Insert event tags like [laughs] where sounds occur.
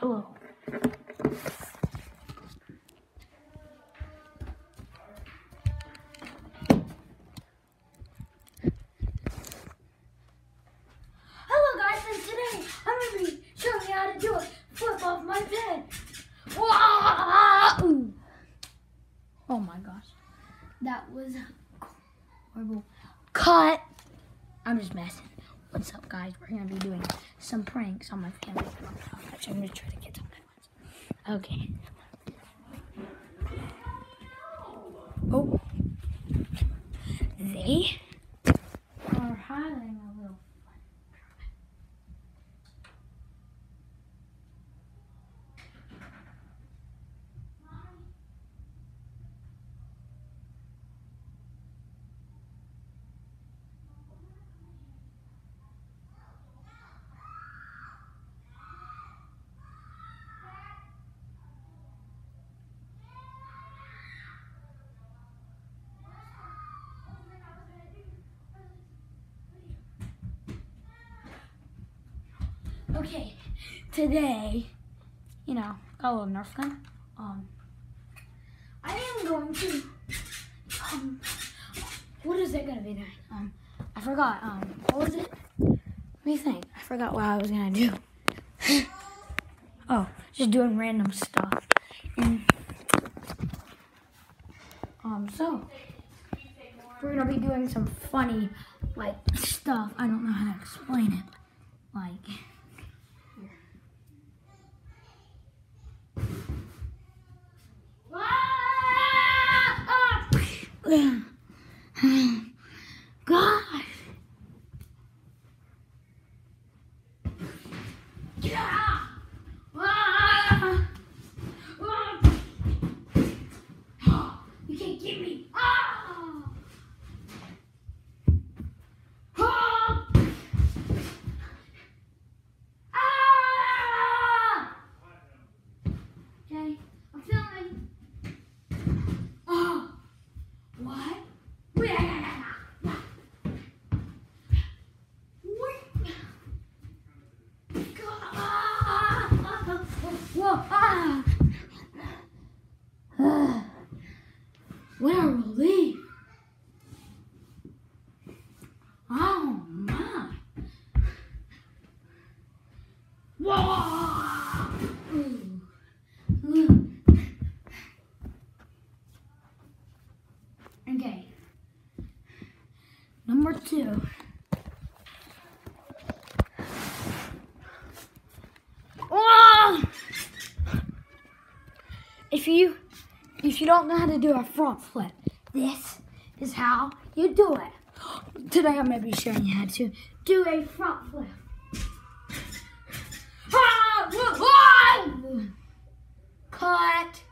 Hello. Hello guys, and today I'm going to be showing you how to do a flip off my bed. Wow! Oh my gosh. That was horrible. Cut! I'm just messing. What's up guys? We're to be doing some pranks on my family. I'm to try to get some good ones. Okay. Oh. They are hiding a little. Okay, today, you know, got a little Nerf gun. Um, I am going to, um, what is it gonna be doing? Um, I forgot. Um, what was it? Let me think. I forgot what I was gonna do. [gasps] oh, just doing random stuff. And, um, so we're gonna be doing some funny, like, stuff. I don't know how to explain it. Like. God. Yeah. Ah. Ah. You can't get me. Ah. Ah. Ah. Okay, I'm filming. Oh. What? Wait, yeah, yeah, yeah, yeah. Wait. Ah, Whoa, ah. [gasps] What a relief. Oh my. Whoa. Okay. Number two. Ah! If you if you don't know how to do a front flip, this is how you do it. [gasps] Today I'm going to be showing you how to do a front flip. [laughs] Ah, Cut.